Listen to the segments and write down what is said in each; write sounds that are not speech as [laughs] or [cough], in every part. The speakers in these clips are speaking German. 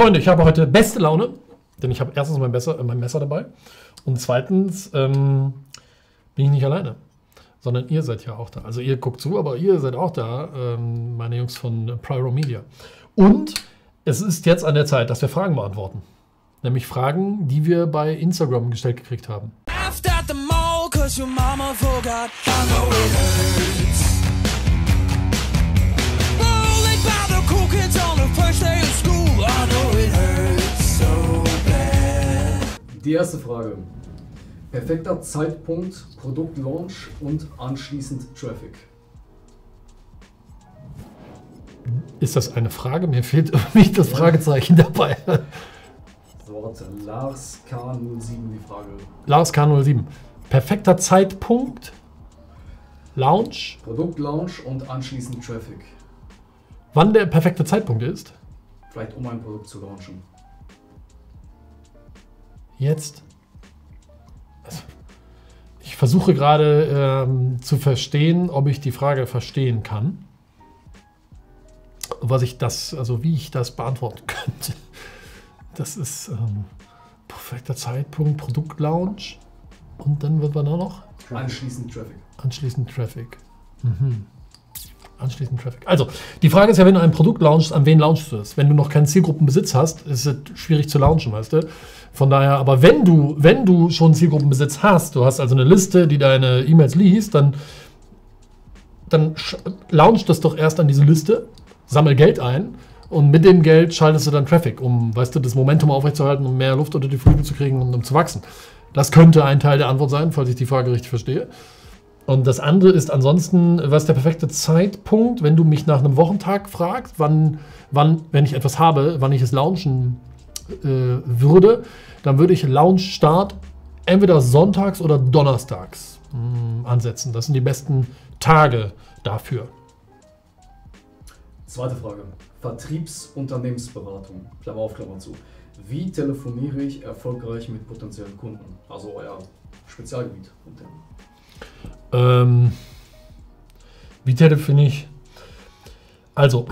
Freunde, ich habe heute beste Laune, denn ich habe erstens mein, Messer, äh, mein Messer dabei und zweitens ähm, bin ich nicht alleine, sondern ihr seid ja auch da. Also ihr guckt zu, aber ihr seid auch da, ähm, meine Jungs von Pyro Media. Und es ist jetzt an der Zeit, dass wir Fragen beantworten. Nämlich Fragen, die wir bei Instagram gestellt gekriegt haben. First day of school, I know it hurts so bad. Die erste Frage. Perfekter Zeitpunkt, Produktlaunch und anschließend Traffic. Ist das eine Frage? Mir fehlt [laughs] irgendwie das Fragezeichen dabei. Wort Lars K07 die Frage. Lars K07. Perfekter Zeitpunkt, Launch. Produktlaunch und anschließend Traffic. Wann der perfekte Zeitpunkt ist? Vielleicht um ein Produkt zu launchen. Jetzt. Also, ich versuche gerade ähm, zu verstehen, ob ich die Frage verstehen kann was ich das, also wie ich das beantworten [laughs] könnte. Das ist ähm, perfekter Zeitpunkt, Produktlaunch und dann wird man da noch? Anschließend Traffic. Anschließend Traffic. Mhm. Anschließend Traffic. Also, die Frage ist ja, wenn du ein Produkt launchst, an wen launchst du es? Wenn du noch keinen Zielgruppenbesitz hast, ist es schwierig zu launchen, weißt du? Von daher, aber wenn du, wenn du schon Zielgruppenbesitz hast, du hast also eine Liste, die deine E-Mails liest, dann, dann launch das doch erst an diese Liste sammel Geld ein und mit dem Geld schaltest du dann Traffic, um, weißt du, das Momentum aufrechtzuerhalten, um mehr Luft unter die Flügel zu kriegen und um zu wachsen. Das könnte ein Teil der Antwort sein, falls ich die Frage richtig verstehe. Und das andere ist ansonsten, was der perfekte Zeitpunkt, wenn du mich nach einem Wochentag fragst, wann, wann wenn ich etwas habe, wann ich es launchen äh, würde, dann würde ich Launch-Start entweder sonntags oder donnerstags mh, ansetzen. Das sind die besten Tage dafür. Zweite Frage. Vertriebsunternehmensberatung. Klammer auf, Klammer zu. Wie telefoniere ich erfolgreich mit potenziellen Kunden? Also euer Spezialgebiet. Ähm, wie telefoniere ich? Also,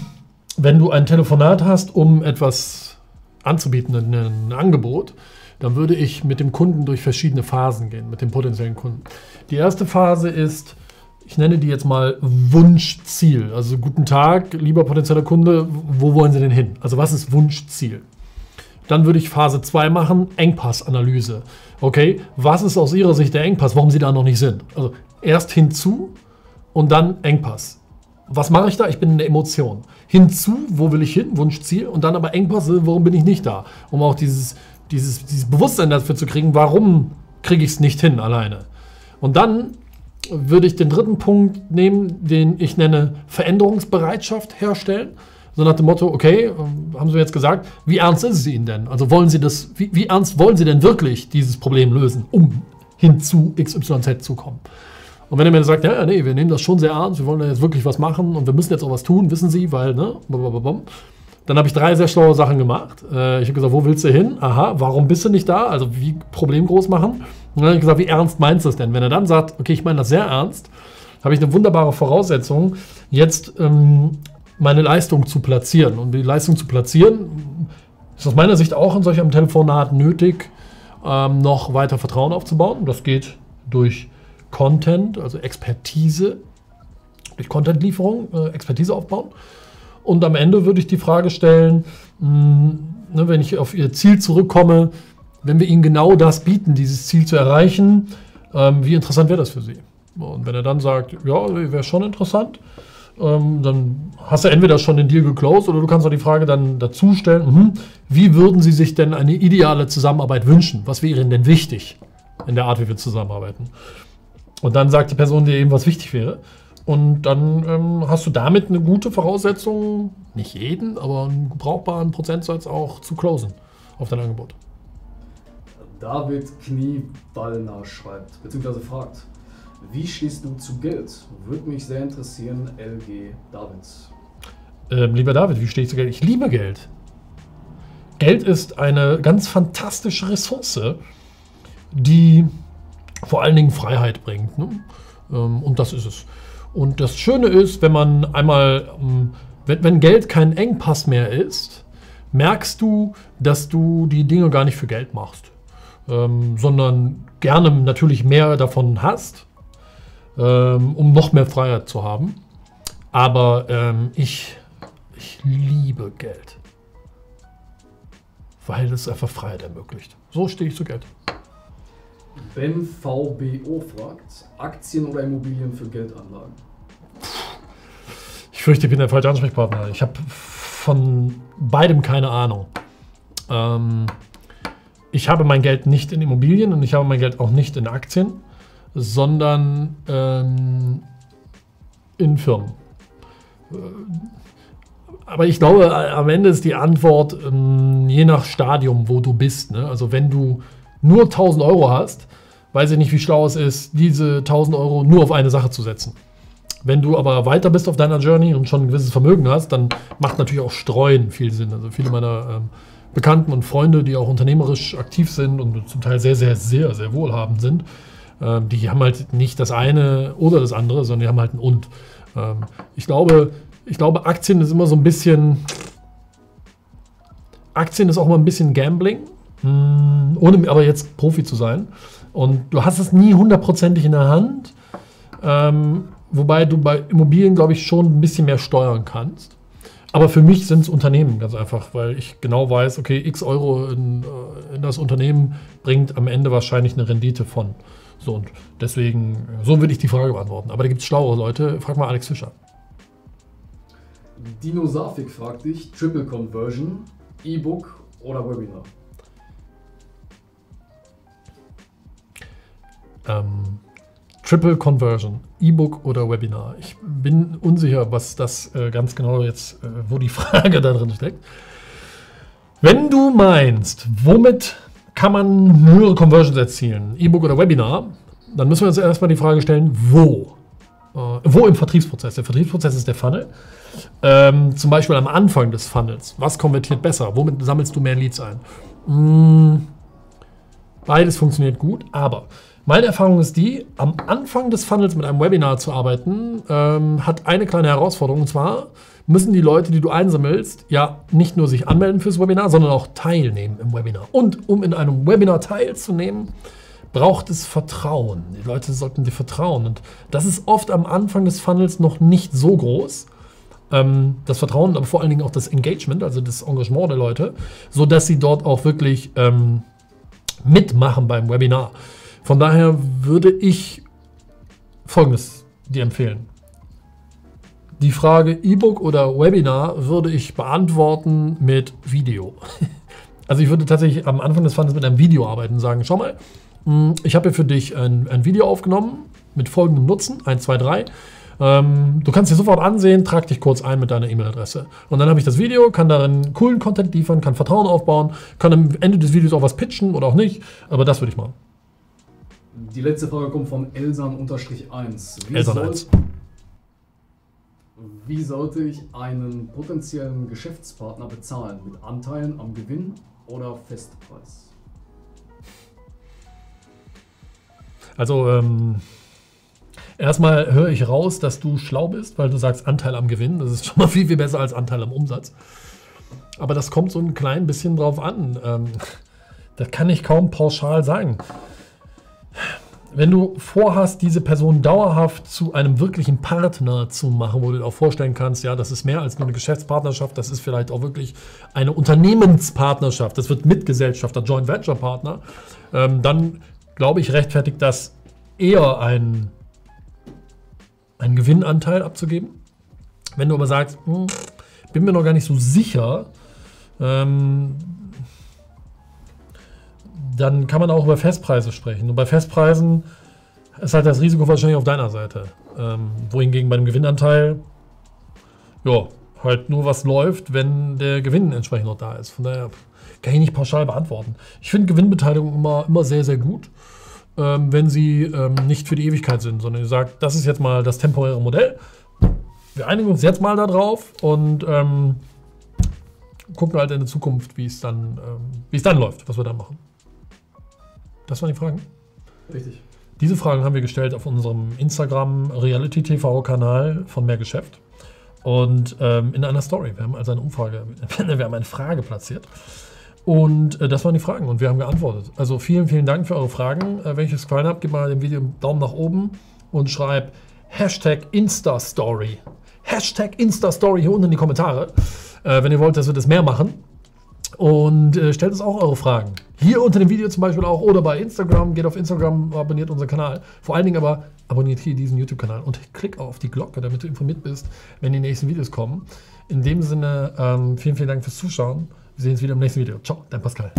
[clears throat] wenn du ein Telefonat hast, um etwas anzubieten, ein Angebot, dann würde ich mit dem Kunden durch verschiedene Phasen gehen, mit dem potenziellen Kunden. Die erste Phase ist, ich nenne die jetzt mal Wunschziel. Also guten Tag, lieber potenzieller Kunde, wo wollen Sie denn hin? Also was ist Wunschziel? Dann würde ich Phase 2 machen, Engpassanalyse. Okay, was ist aus Ihrer Sicht der Engpass, warum Sie da noch nicht sind? Also erst hinzu und dann Engpass. Was mache ich da? Ich bin in der Emotion. Hinzu, wo will ich hin? Wunschziel. Und dann aber Engpasse, warum bin ich nicht da? Um auch dieses, dieses, dieses Bewusstsein dafür zu kriegen, warum kriege ich es nicht hin alleine. Und dann würde ich den dritten Punkt nehmen, den ich nenne Veränderungsbereitschaft herstellen. So nach dem Motto, okay, haben Sie jetzt gesagt, wie ernst ist es Ihnen denn? Also wollen Sie das, wie, wie ernst wollen Sie denn wirklich dieses Problem lösen, um hin zu XYZ zu kommen? Und wenn er mir sagt, ja, nee, wir nehmen das schon sehr ernst, wir wollen da jetzt wirklich was machen und wir müssen jetzt auch was tun, wissen Sie, weil, ne, dann habe ich drei sehr schlaue Sachen gemacht. Äh, ich habe gesagt, wo willst du hin? Aha, warum bist du nicht da? Also wie Problem groß machen. Und dann habe ich gesagt, wie ernst meinst du es denn? Wenn er dann sagt, okay, ich meine das sehr ernst, habe ich eine wunderbare Voraussetzung, jetzt ähm, meine Leistung zu platzieren. Und die Leistung zu platzieren, ist aus meiner Sicht auch in solch einem Telefonat nötig, ähm, noch weiter Vertrauen aufzubauen. Das geht durch Content, also Expertise, durch Content-Lieferung, äh, Expertise aufbauen. Und am Ende würde ich die Frage stellen, mh, hm, ne, wenn ich auf Ihr Ziel zurückkomme, wenn wir Ihnen genau das bieten, dieses Ziel zu erreichen, ähm, wie interessant wäre das für Sie? Und wenn er dann sagt, ja, wäre schon interessant, ähm, dann hast du entweder schon den Deal geclosed oder du kannst auch die Frage dann dazu stellen, mh, wie würden Sie sich denn eine ideale Zusammenarbeit wünschen? Was wäre Ihnen denn wichtig in der Art, wie wir zusammenarbeiten? Und dann sagt die Person dir eben, was wichtig wäre. Und dann ähm, hast du damit eine gute Voraussetzung, nicht jeden, aber einen brauchbaren Prozentsatz auch zu closen auf dein Angebot. David Knieballner schreibt, beziehungsweise fragt, wie stehst du zu Geld? Würde mich sehr interessieren, LG Davids. Ähm, lieber David, wie stehe ich zu Geld? Ich liebe Geld. Geld ist eine ganz fantastische Ressource, die vor allen Dingen Freiheit bringt. Ne? Ähm, und das ist es. Und das Schöne ist, wenn man einmal, ähm, wenn, Geld kein Engpass mehr ist, merkst du, dass du die Dinge gar nicht für Geld machst, ähm, sondern gerne natürlich mehr davon hast, ähm, um noch mehr Freiheit zu haben. Aber ähm, ich, ich liebe Geld, weil es einfach Freiheit ermöglicht. So stehe ich zu Geld. Ben VBO fragt, Aktien oder Immobilien für Geldanlagen? Ich fürchte, ich bin der falsche Ansprechpartner. Ich habe von beidem keine Ahnung. Ähm, ich habe mein Geld nicht in Immobilien und ich habe mein Geld auch nicht in Aktien, sondern ähm, in Firmen. Aber ich glaube, am Ende ist die Antwort ähm, je nach Stadium, wo du bist. Ne? Also wenn du nur 1000 Euro hast, weiß ich nicht, wie schlau es ist, diese 1000 Euro nur auf eine Sache zu setzen. Wenn du aber weiter bist auf deiner Journey und schon ein gewisses Vermögen hast, dann macht natürlich auch Streuen viel Sinn. Also viele meiner ähm, Bekannten und Freunde, die auch unternehmerisch aktiv sind und zum Teil sehr, sehr, sehr, sehr wohlhabend sind, ähm, die haben halt nicht das eine oder das andere, sondern die haben halt ein Und. Ähm, ich, glaube, ich glaube, Aktien ist immer so ein bisschen. Aktien ist auch immer ein bisschen Gambling, hm, ohne aber jetzt Profi zu sein. Und du hast es nie hundertprozentig in der Hand. Ähm, wobei du bei Immobilien, glaube ich, schon ein bisschen mehr steuern kannst. Aber für mich sind es Unternehmen ganz einfach, weil ich genau weiß, okay, x Euro in, äh, in, das Unternehmen bringt am Ende wahrscheinlich eine Rendite von. So und deswegen, so würde ich die Frage beantworten. Aber da gibt es schlauere Leute. Frag mal Alex Fischer. Dino Safik fragt dich: Triple Conversion, E-Book oder Webinar? Ähm, Triple Conversion, E-Book oder Webinar. Ich bin unsicher, was das äh, ganz genau jetzt, äh, wo die [laughs] Frage da drin steckt. Wenn du meinst, womit kann man höhere Conversions erzielen, E-Book oder Webinar, dann müssen wir uns erstmal die Frage stellen, wo? Äh, wo im Vertriebsprozess? Der Vertriebsprozess ist der Funnel. Ähm, zum Beispiel am Anfang des Funnels. Was konvertiert besser? Womit sammelst du mehr Leads ein? Hm, beides funktioniert gut, aber meine Erfahrung ist die, am Anfang des Funnels mit einem Webinar zu arbeiten, ähm, hat eine kleine Herausforderung. Und zwar müssen die Leute, die du einsammelst, ja nicht nur sich anmelden fürs Webinar, sondern auch teilnehmen im Webinar. Und um in einem Webinar teilzunehmen, braucht es Vertrauen. Die Leute sollten dir vertrauen. Und das ist oft am Anfang des Funnels noch nicht so groß. Ähm, das Vertrauen, aber vor allen Dingen auch das Engagement, also das Engagement der Leute, sodass sie dort auch wirklich ähm, mitmachen beim Webinar. Von daher würde ich Folgendes dir empfehlen. Die Frage E-Book oder Webinar würde ich beantworten mit Video. [laughs] Also ich würde tatsächlich am Anfang des Funnels mit einem Video arbeiten und sagen, schau mal, hm, ich habe hier für dich ein, ein, Video aufgenommen mit folgendem Nutzen, 1, 2, 3. Ähm, du kannst dir sofort ansehen, trag dich kurz ein mit deiner E-Mail-Adresse. Und dann habe ich das Video, kann darin coolen Content liefern, kann Vertrauen aufbauen, kann am Ende des Videos auch was pitchen oder auch nicht. Aber das würde ich machen. Die letzte Frage kommt von Elsan-1. Wie, Elsan soll, wie sollte ich einen potenziellen Geschäftspartner bezahlen? Mit Anteilen am Gewinn oder Festpreis? Also, ähm, erstmal höre ich raus, dass du schlau bist, weil du sagst Anteil am Gewinn. Das ist schon mal [laughs] viel, viel besser als Anteil am Umsatz. Aber das kommt so ein klein bisschen drauf an. Ähm, [laughs] das kann ich kaum pauschal sagen wenn du vorhast, diese Person dauerhaft zu einem wirklichen Partner zu machen, wo du dir auch vorstellen kannst, ja, das ist mehr als nur eine Geschäftspartnerschaft, das ist vielleicht auch wirklich eine Unternehmenspartnerschaft, das wird Mitgesellschafter, Joint Venture Partner, ähm, dann glaube ich, rechtfertigt das eher ein, einen Gewinnanteil abzugeben. Wenn du aber sagst, hm, bin mir noch gar nicht so sicher, ähm, dann kann man auch über Festpreise sprechen. Und bei Festpreisen ist halt das Risiko wahrscheinlich auf deiner Seite. Ähm, wohingegen bei dem Gewinnanteil, ja, halt nur was läuft, wenn der Gewinn entsprechend noch da ist. Von daher kann ich nicht pauschal beantworten. Ich finde Gewinnbeteiligung immer, immer sehr, sehr gut, ähm, wenn sie ähm, nicht für die Ewigkeit sind, sondern ihr sagt, das ist jetzt mal das temporäre Modell. Wir einigen uns jetzt mal darauf und ähm, gucken halt in der Zukunft, wie es dann, ähm, wie es dann läuft, was wir da machen. Das waren die Fragen? Richtig. Diese Fragen haben wir gestellt auf unserem Instagram Reality TV Kanal von Mehr Geschäft. Und ähm, in einer Story. Wir haben also eine Umfrage, [laughs] wir haben eine Frage platziert. Und äh, das waren die Fragen und wir haben geantwortet. Also vielen, vielen Dank für eure Fragen. Äh, wenn euch das gefallen hat, gebt mal dem Video einen Daumen nach oben und schreibt Hashtag Instastory. Hashtag Instastory hier unten in die Kommentare, äh, wenn ihr wollt, dass wir das mehr machen. Und äh, stellt uns auch eure Fragen. Hier unter dem Video zum Beispiel auch oder bei Instagram. Geht auf Instagram, abonniert unseren Kanal. Vor allen Dingen aber abonniert hier diesen YouTube-Kanal und klick auf die Glocke, damit du informiert bist, wenn die nächsten Videos kommen. In dem Sinne, ähm, vielen, vielen Dank fürs Zuschauen. Wir sehen uns wieder im nächsten Video. Ciao, dein Pascal.